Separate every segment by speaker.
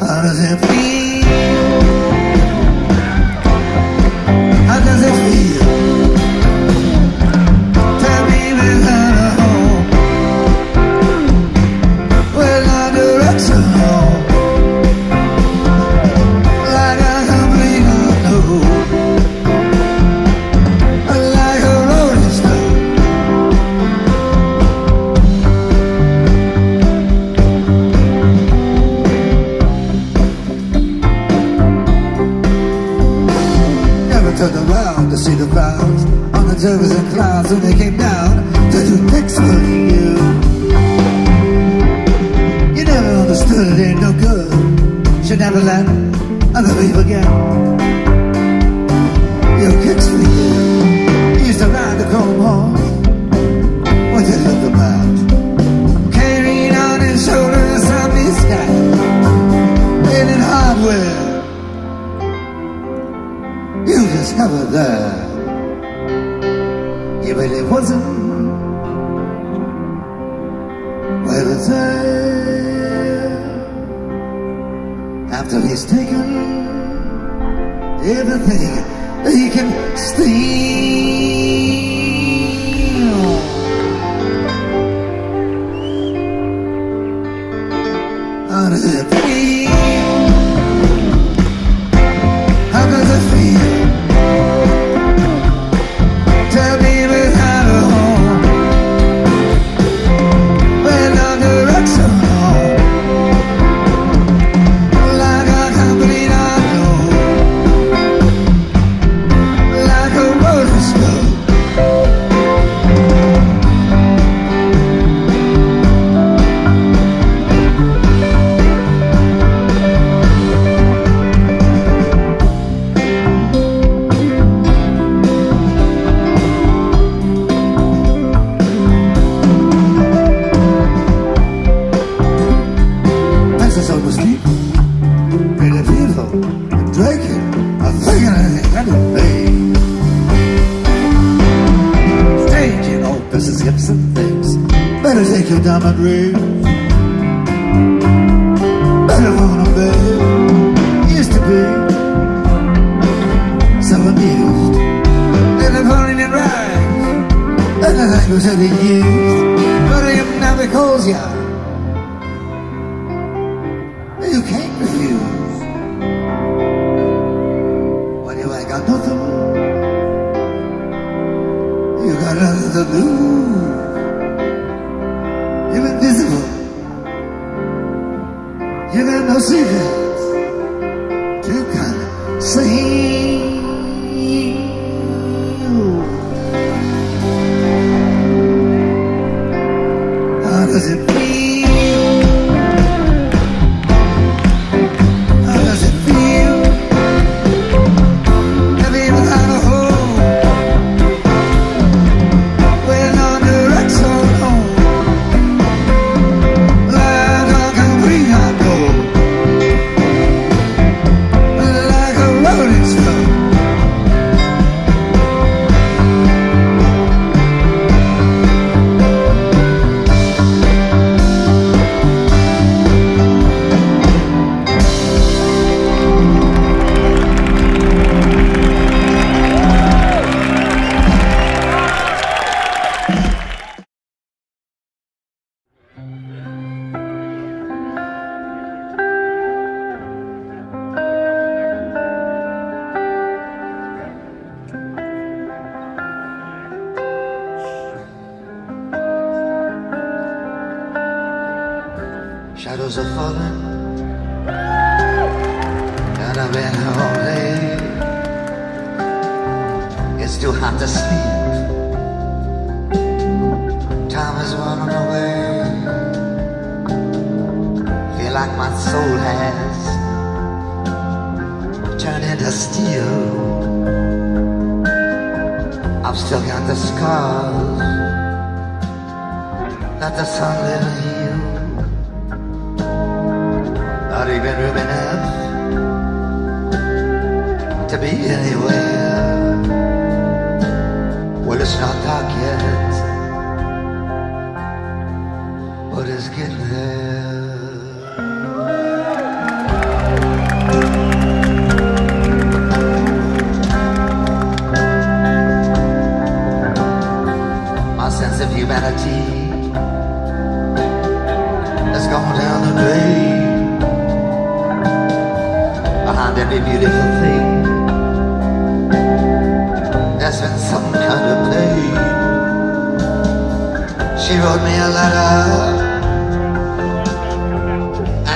Speaker 1: How does it feel? Now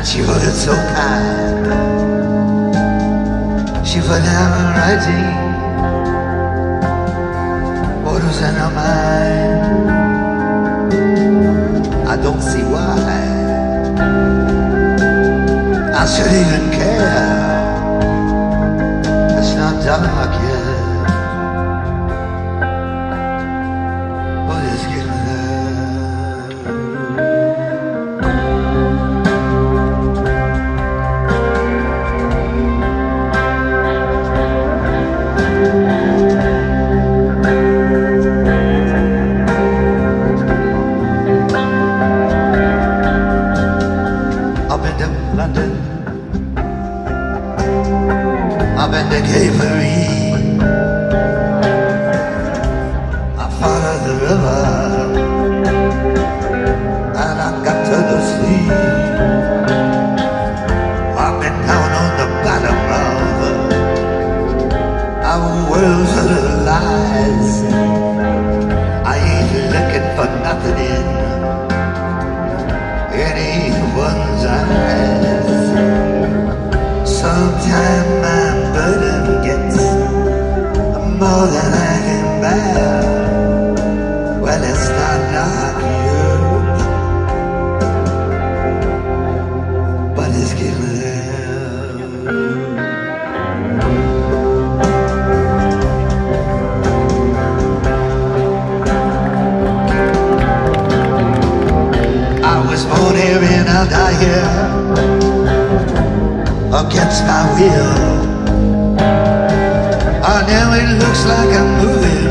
Speaker 1: She was so kind. She was never writing What was in her mind? I don't see why. I should even care. It's not dark. the cavery. I followed the river and I got to the sea. I've been down on the bottom of a world's little lies. I ain't looking for nothing in anyone's eyes. against my will. Oh, now it looks like I'm moving.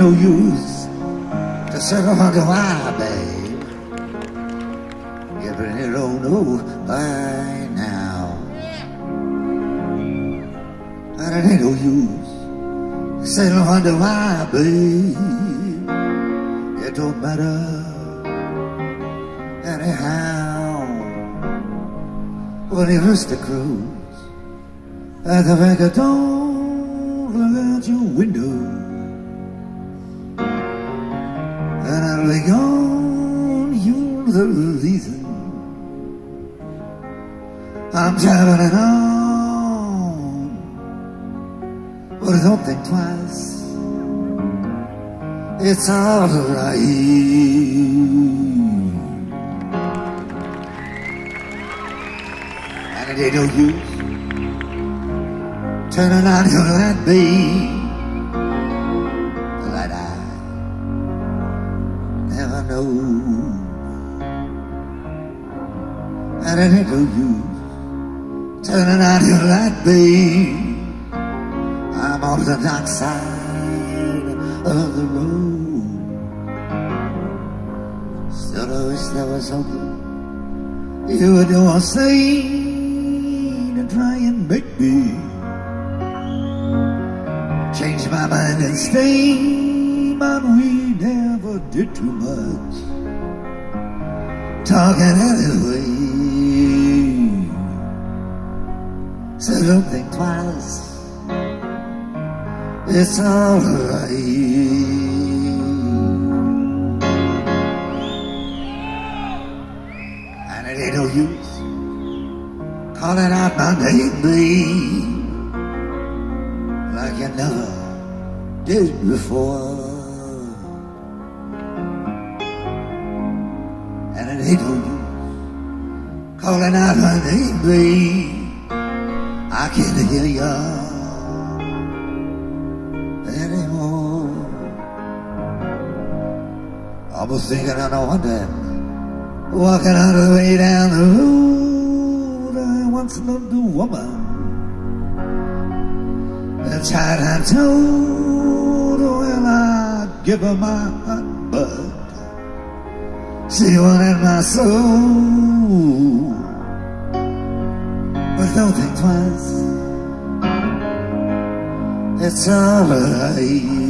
Speaker 1: no use to settle my goodbye, babe. You really don't know by now that it ain't no use to settle my goodbye, babe. It don't matter anyhow. When he rooster crows at the don't look out your window. gone, you're the reason I'm traveling on. But don't think twice, it's all right. And it ain't no use turning on your light, babe. running into you, turning out your light, babe. I'm on the dark side of the road. Still, I wish there was something you would do or say to try and make me change my mind and stay, but we never did too much. It's alright. And it ain't no use calling out my name, like you never did before. Thinking I know one day, walking all the way down the road. I once loved a woman. The child I told, well, I'd give her my heart, but she wanted my soul. But don't think twice. It's alright. I'm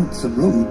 Speaker 1: long and lonesome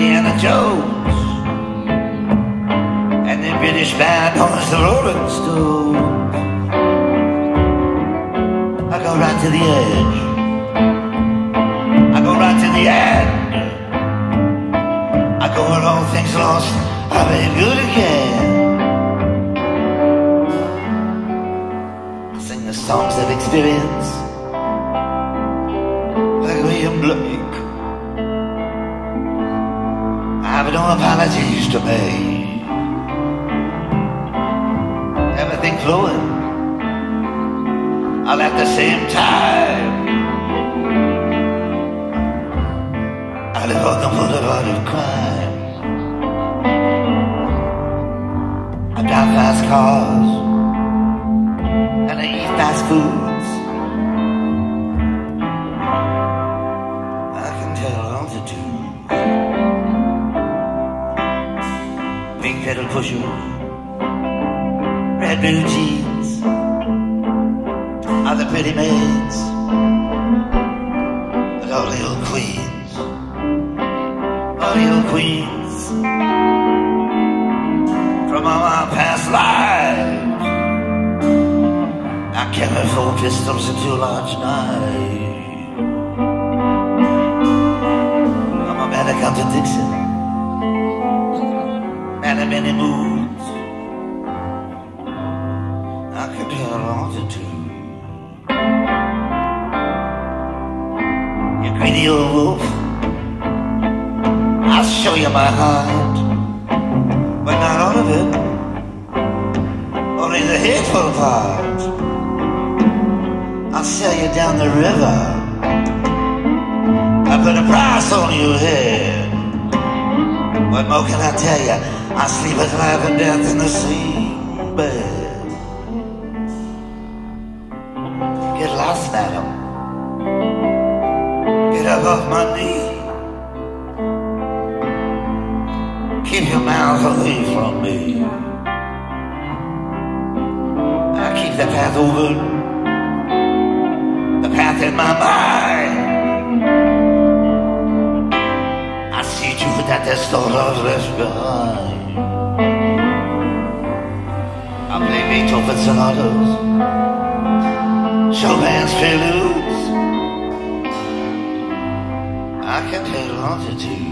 Speaker 1: Indiana Jones and the British band known the Rolling Stones. I go right to the edge. I go right to the end. I go where all things lost are made good again. I sing the songs of experience. apologies to pay. Everything flowing. All at the same time. I live on the boulevard of crime. I drive fast cars and I eat fast food. Oh, can I tell you, I sleep as life and death in the sea, babe. Chopin's Preludes. I can play to you.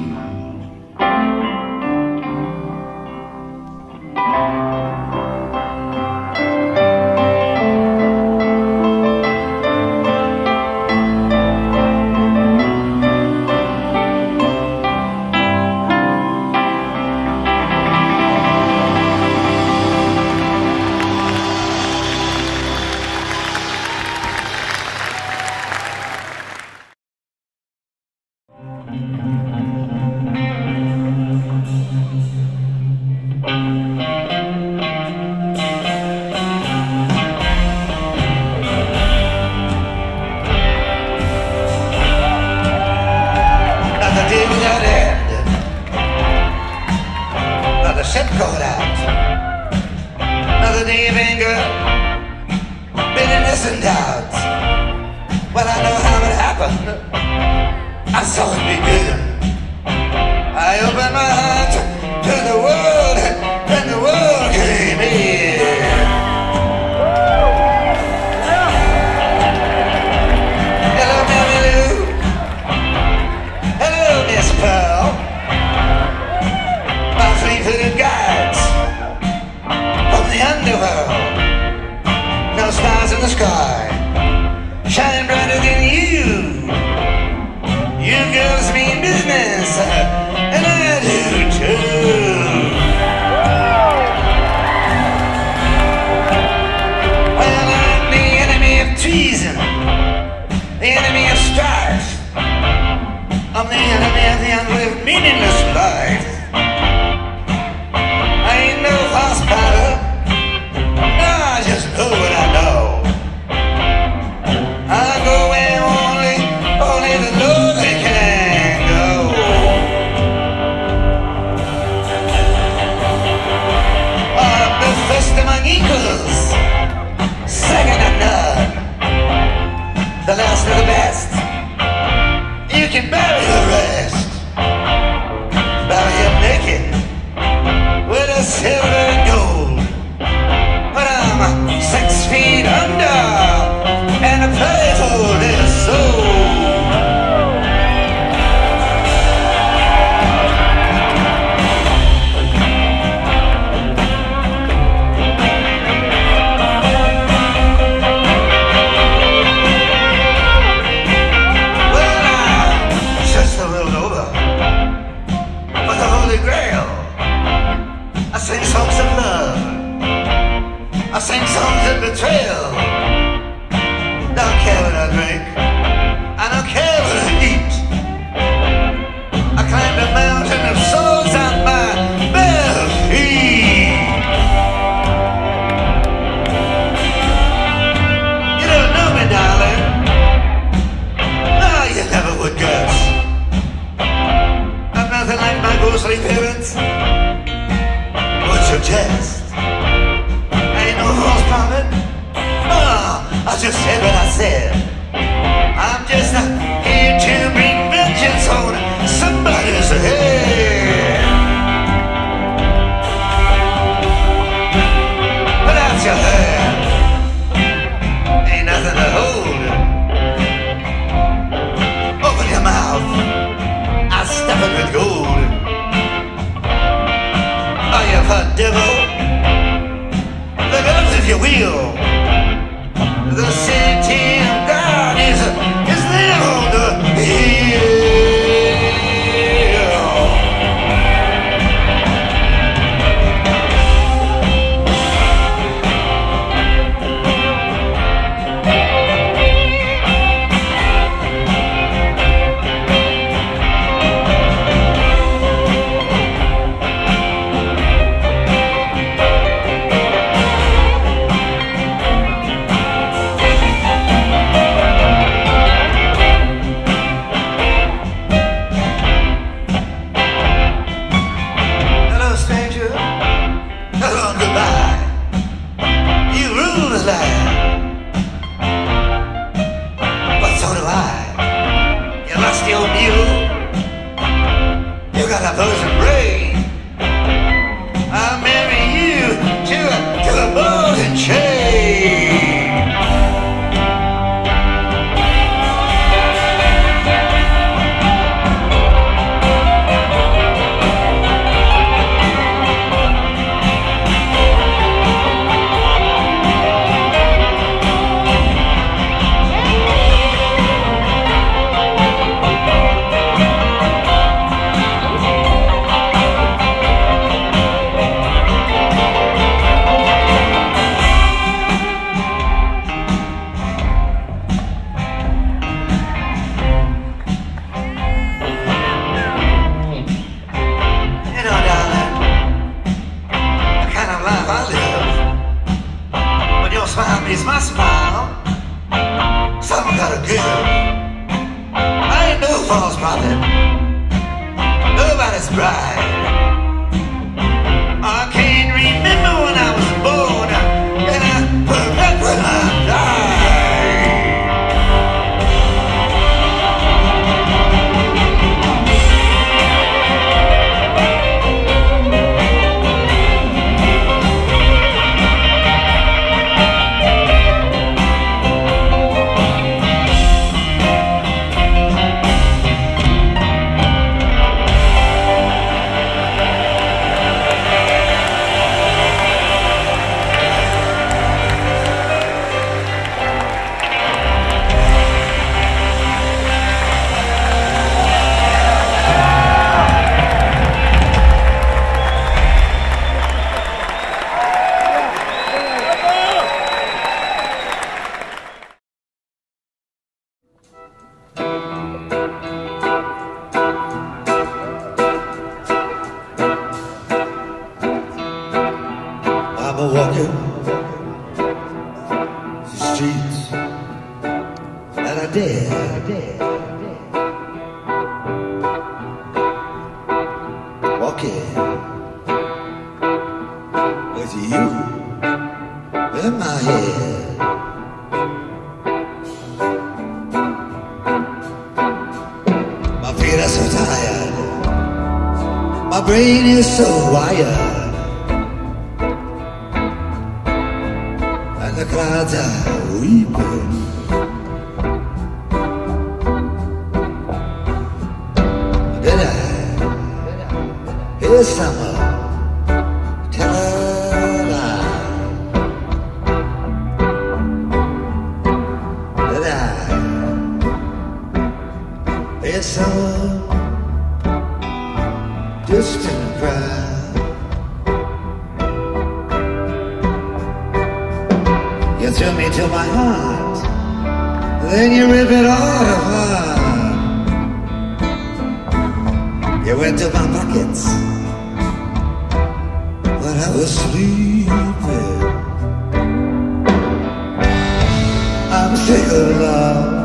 Speaker 1: take of love.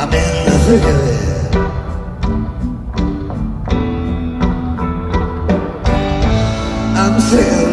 Speaker 1: I'm in the thick of it. I'm sick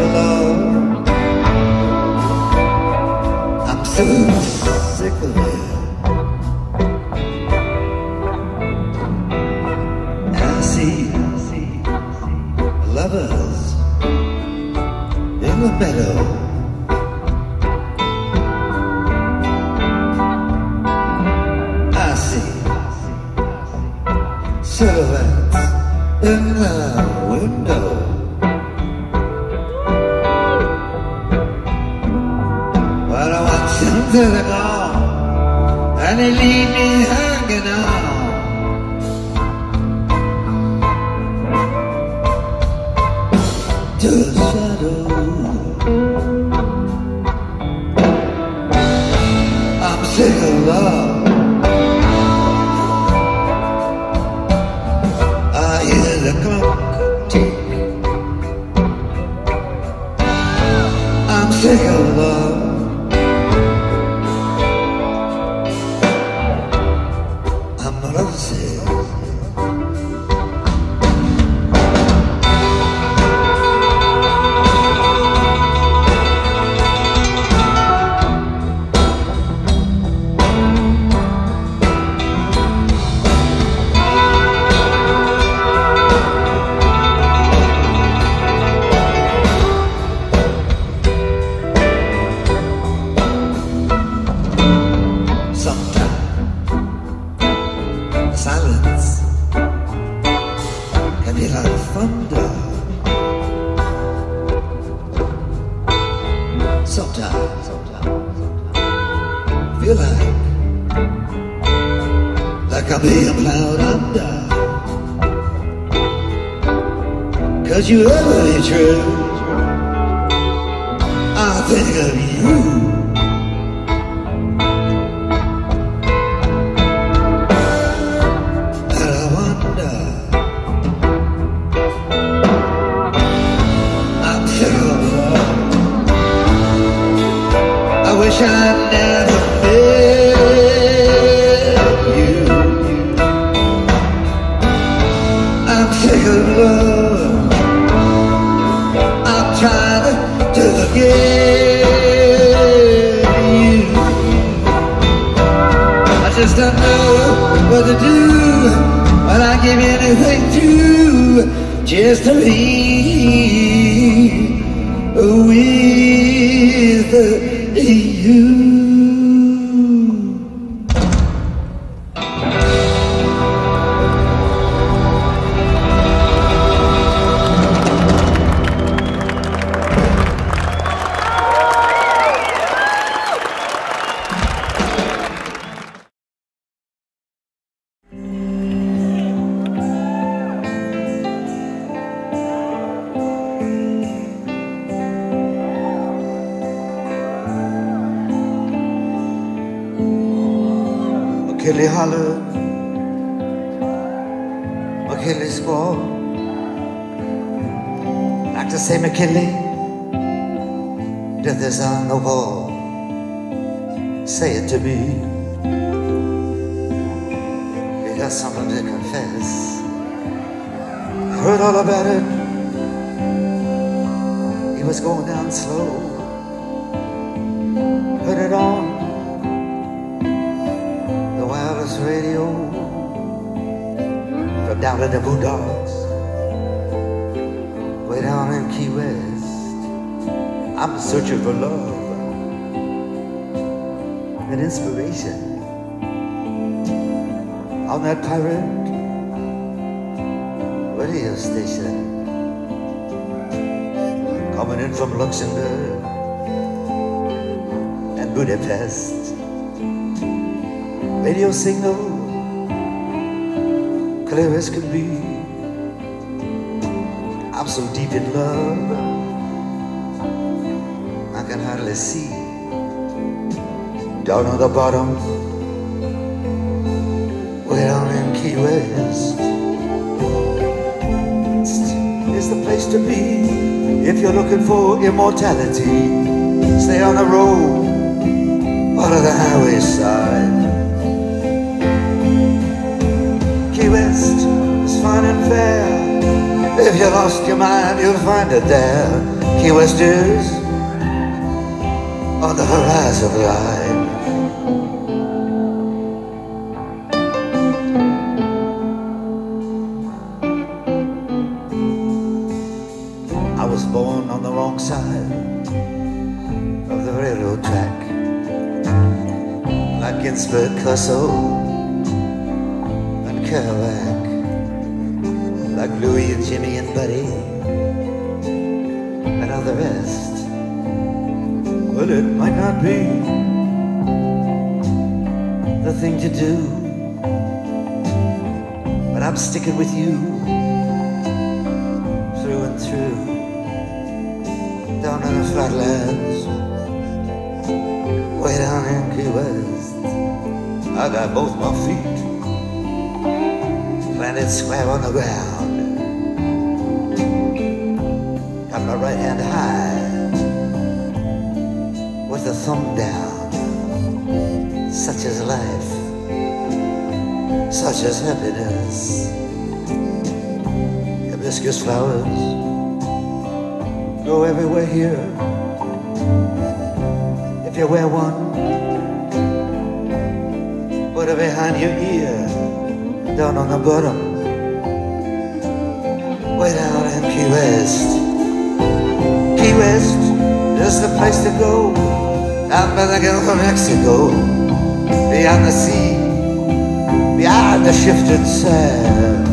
Speaker 1: I just don't know what to do, but I give anything to just to be with you. From Luxembourg and Budapest. Radio signal clear as can be. I'm so deep in love, I can hardly see. Down on the bottom, way down in Key West, is the place to be if you're looking for immortality. Stay on the road, out of the highway side. Key West is fine and fair. If you lost your mind, you'll find it there. Key West is on the horizon line. Was born on the wrong side of the railroad track, like Ginsberg, Corso, and Kerouac, like Louie and Jimmy and Buddy, and all the rest. Well, it might not be the thing to do, but I'm sticking with you through and through down in the flatlands, way down in Key West. I got both my feet planted square on the ground. Got my right hand high with the thumb down. Such is life, such is happiness. Hibiscus flowers grow everywhere here. If you wear one, put it behind your ear, down on the bottom, way down in Key West. Key West is the place to go, out by the Gulf of Mexico, beyond the sea, beyond the shifted sand.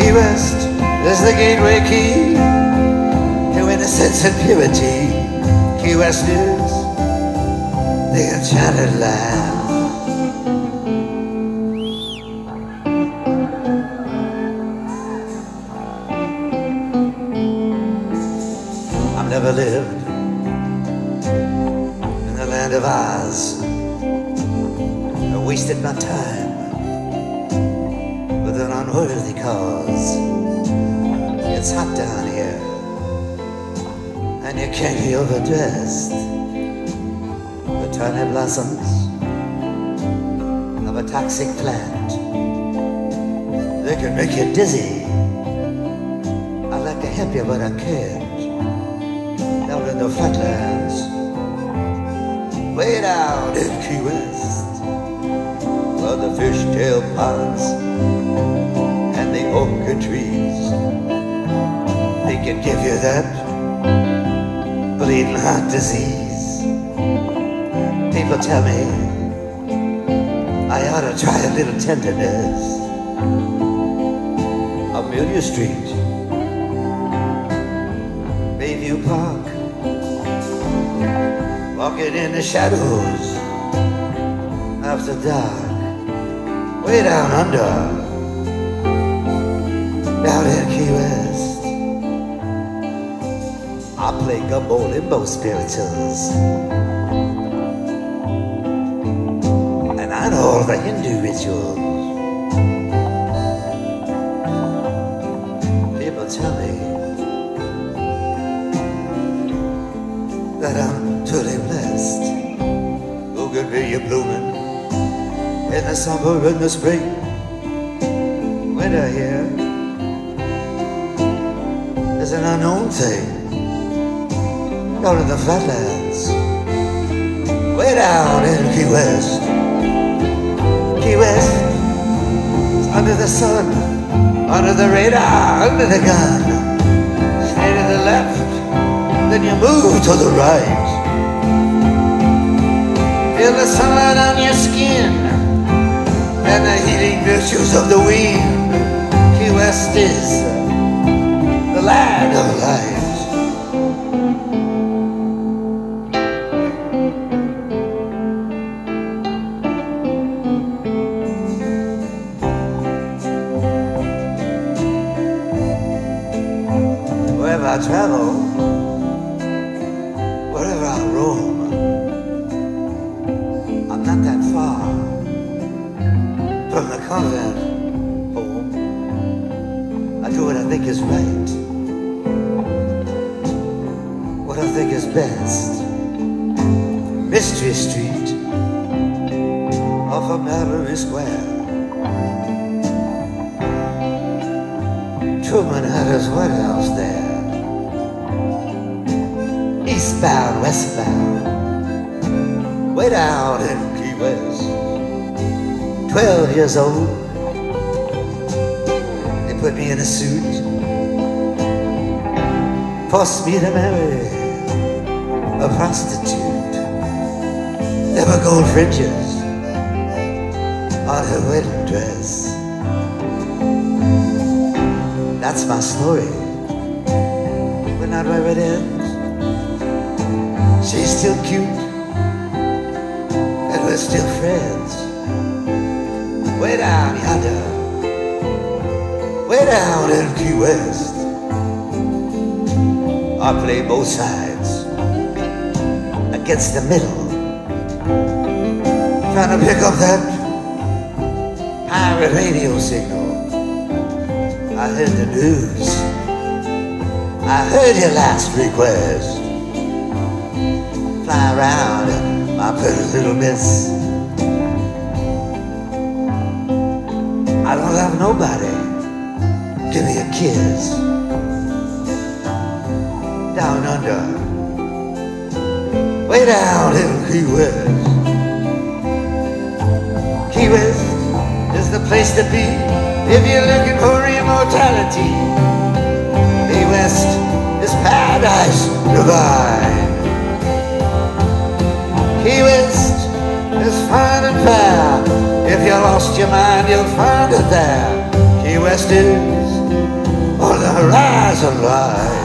Speaker 1: Key West is the gateway key to innocence and purity. Key West is the enchanted land. I've never lived in the land of Oz. I wasted my time can't. The tiny blossoms of a toxic plant, they can make you dizzy. I'd like to help you, but I can't. Down in the flatlands, way down in Key West, where the fishtail palms and the orchid trees they can give you that bleeding heart disease. People tell me I ought to try a little tenderness. Amelia Street, Bayview Park, walking in the shadows after dark, way down under, down in Key West. I play gumbo limbo spirituals. And I know all the Hindu rituals. People tell me that I'm truly blessed. Bougainvillea blooming in the summer, in the spring, winter here is an unknown thing. Down in the flatlands, way down in Key West. Key West is under the sun, under the radar, under the gun. Stay to the left, then you move to the right. Feel the sunlight on your skin and the healing virtues of the wind. Key West is the land of light. Fringes on her wedding dress. That's my story, but not where it ends. She's still cute, and we're still friends. Way down yonder, way down in Key West. I play both sides against the middle, trying to pick up that pirate radio signal. I heard the news. I heard your last request. Fly around, my pretty little miss. I don't have nobody. Give me a kiss. Down under. Way down in Key West. Key West is the place to be if you're looking for immortality. Key West is paradise divine. Key West is fine and fair. If you lost your mind, you'll find it there. Key West is on the horizon line.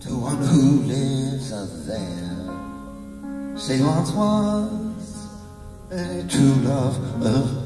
Speaker 1: to one who lives up there. Say once was a true love of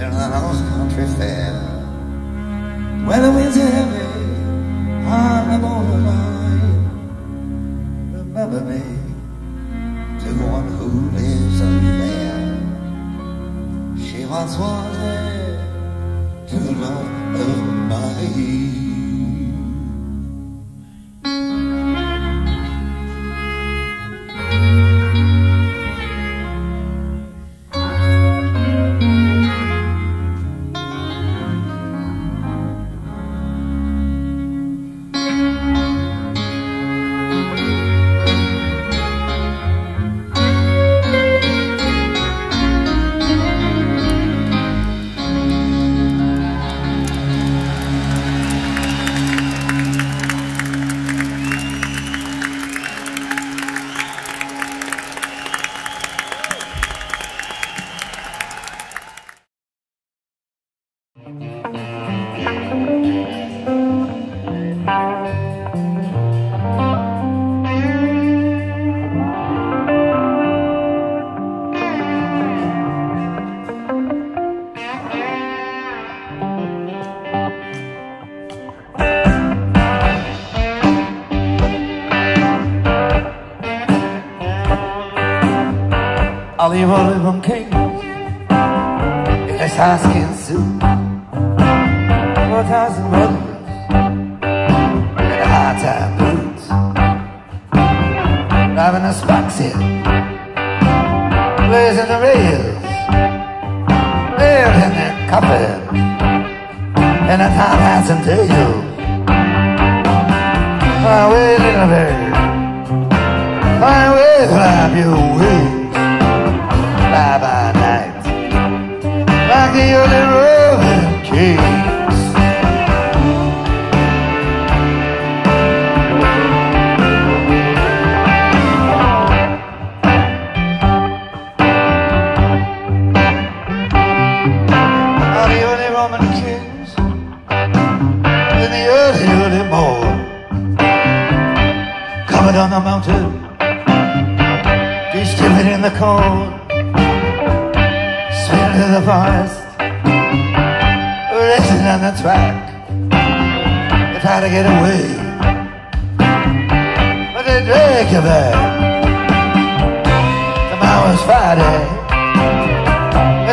Speaker 1: in an old country fair. When the winds are heavy on the borderline, remember me to the one who lives up there. She once was to the love of mine. Olive,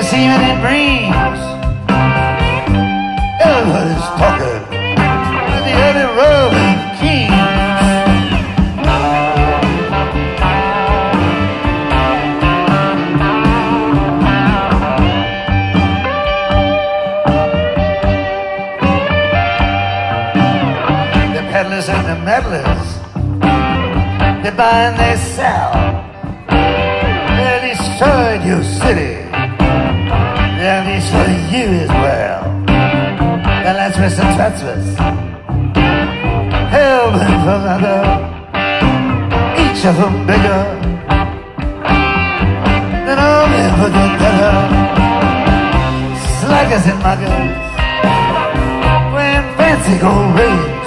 Speaker 1: see me in dreams. Everybody's talking, and the early Roman kings. The peddlers and the meddlers. They buy and they sell. They destroyed your city. They'll you as well. And that's Mr. Treacherous. Hell for another. Each of them bigger than all ever together. Sluggers and muggers. Wearing fancy gold rings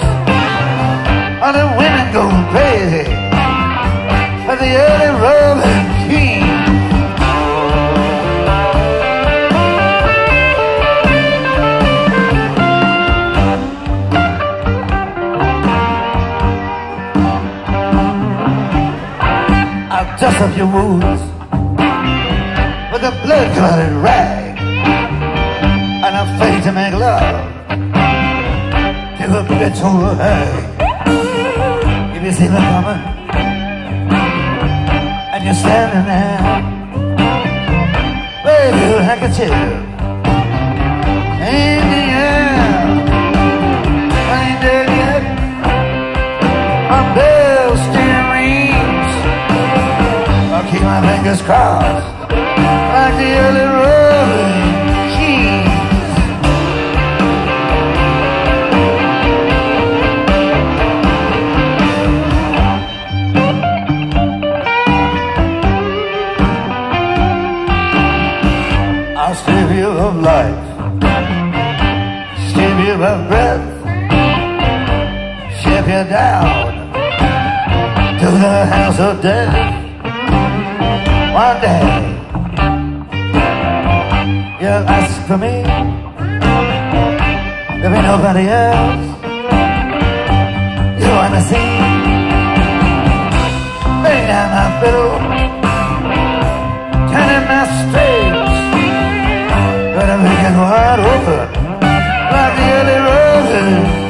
Speaker 1: all the women go crazy for the early Roman dust of your wounds with a blood-clotted rag and a fate to make love to a bitch a hag. If you see them coming and you're standing there, wave your handkerchief in keep my fingers crossed like the early rolling keys. I'll strip you of life, you of breath, ship you down to the house of death. One day, you'll ask for me. There'll be nobody else you wanna see. Bring down my fiddle, turning my strings. Gonna make it wide open like the early roses.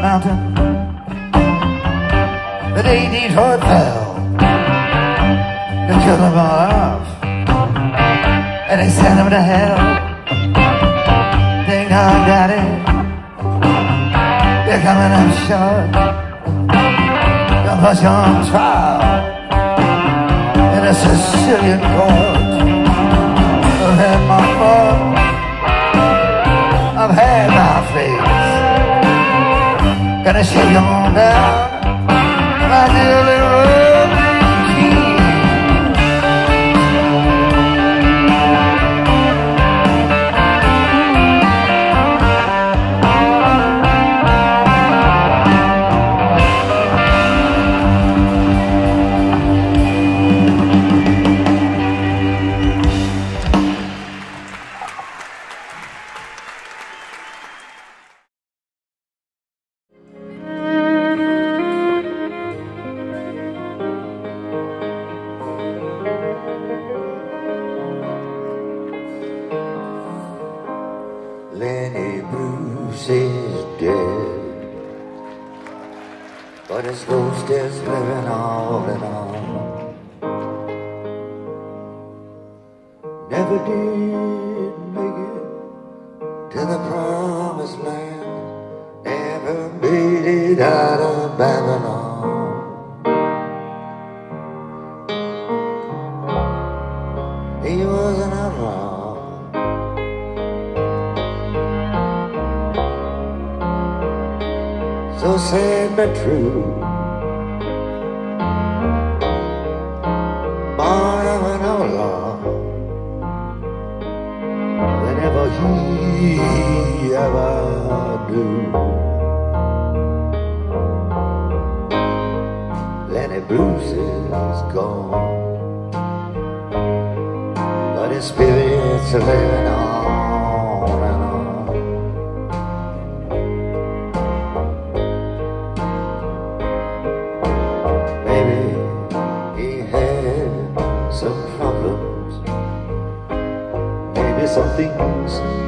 Speaker 1: Mountain the day Detroit fell. They killed them all off, and they sent them to hell. Ding dong, daddy, they're coming up short. Put you on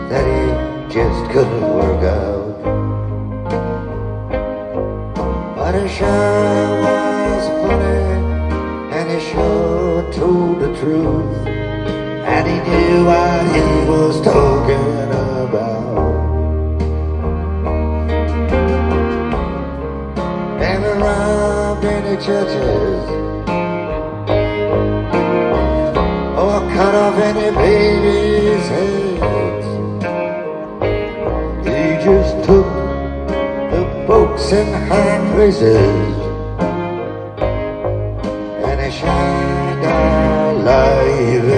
Speaker 1: that he just couldn't work out. But he sure was funny, and he sure told the truth. And he knew what he was talking about. Never robbed any churches oh, or cut off any baby's heads. In high places and shined our light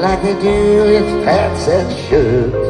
Speaker 1: like they do with hats and shirts.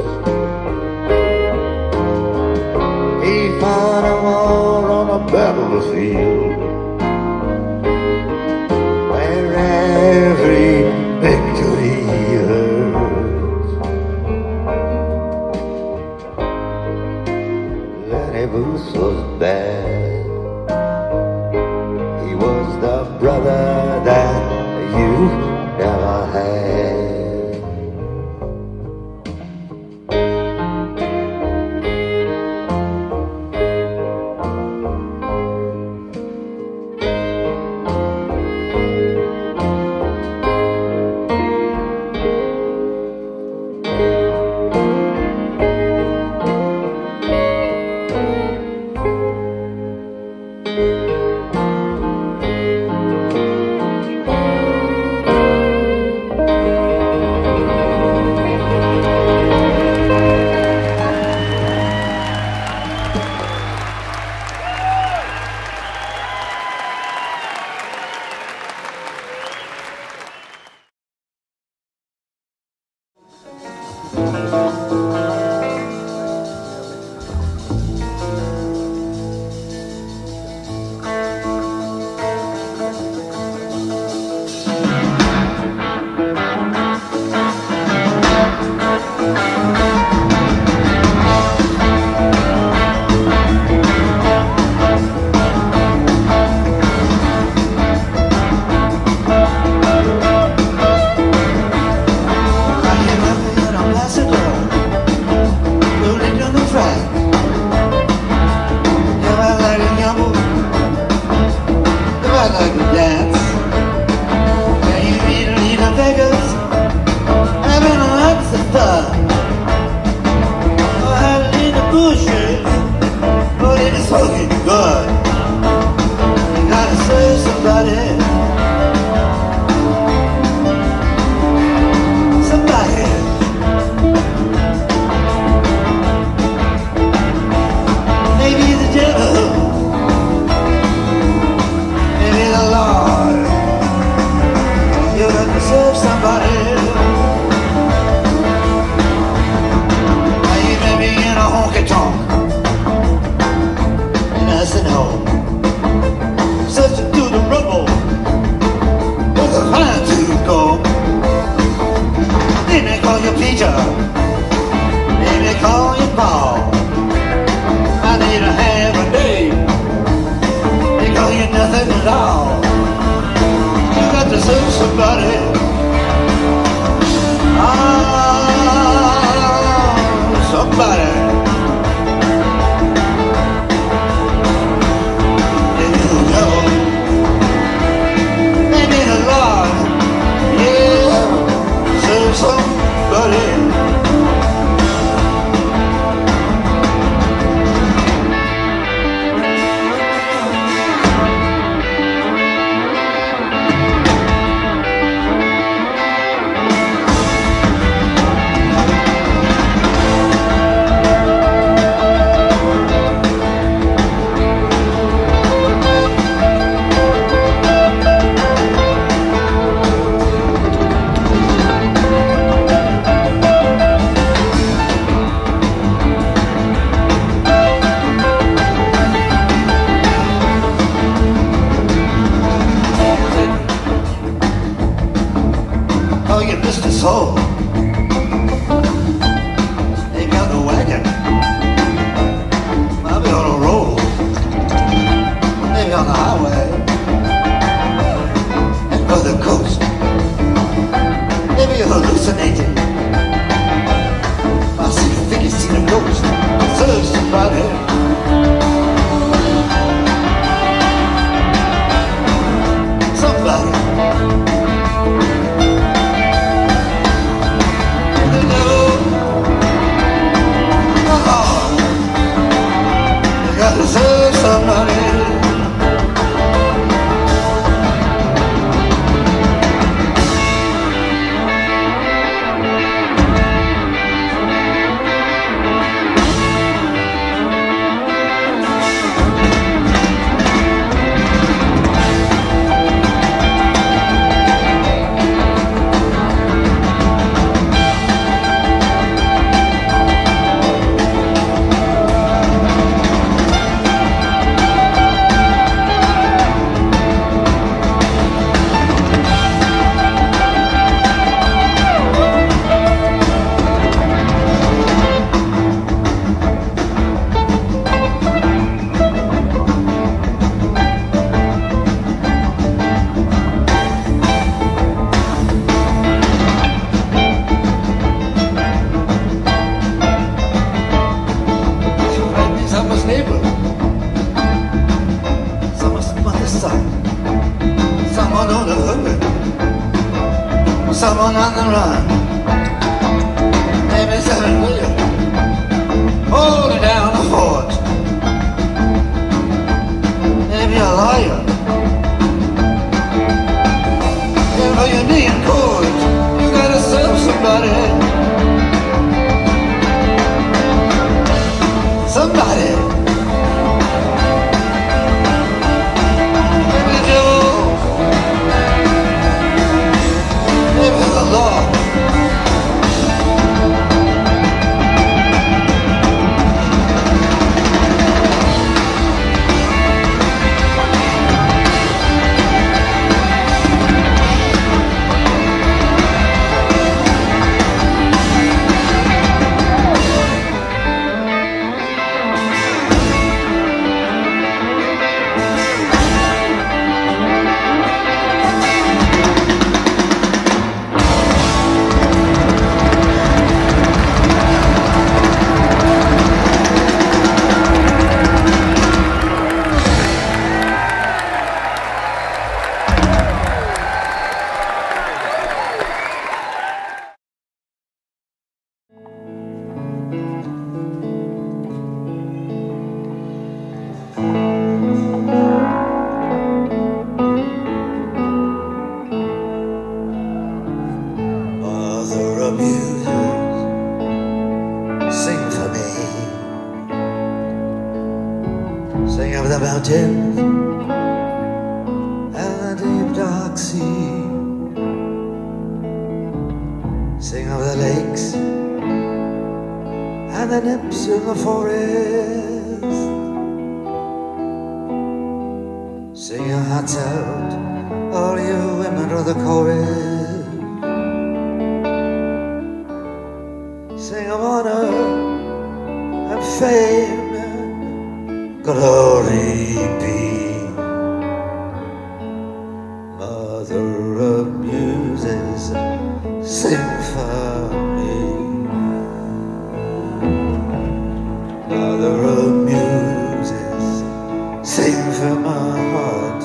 Speaker 1: sing for my heart,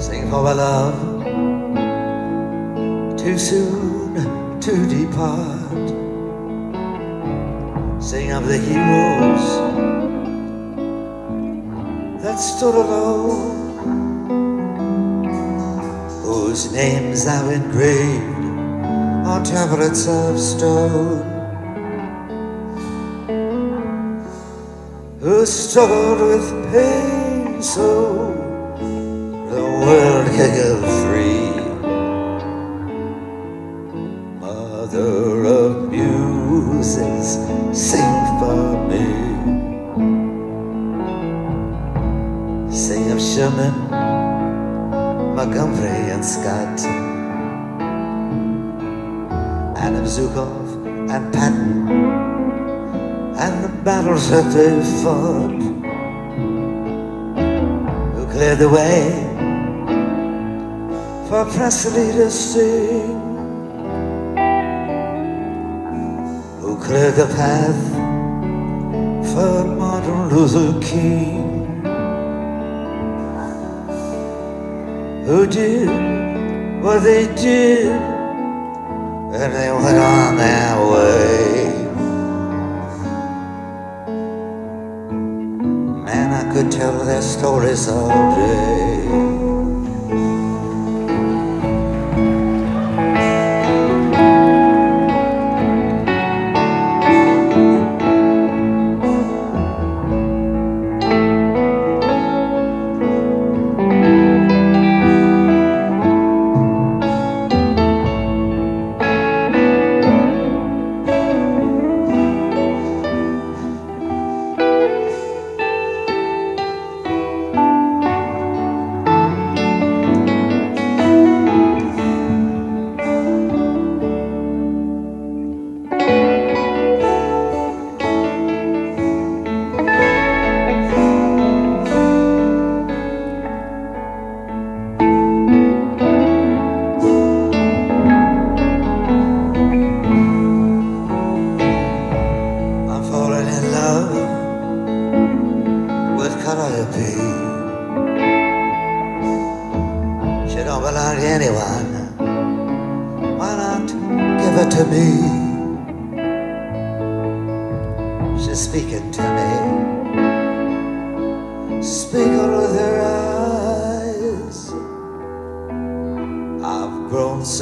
Speaker 1: sing for my love. Too soon to depart, sing of the heroes that stood alone, whose names are engraved on tablets of stone. You struggled with pain so the world can give. crossettes fought, who cleared the way for Presley to sing, who cleared the path for Martin Luther King, who did what they did and they went on.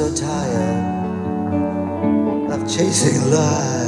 Speaker 1: so tired of chasing lies.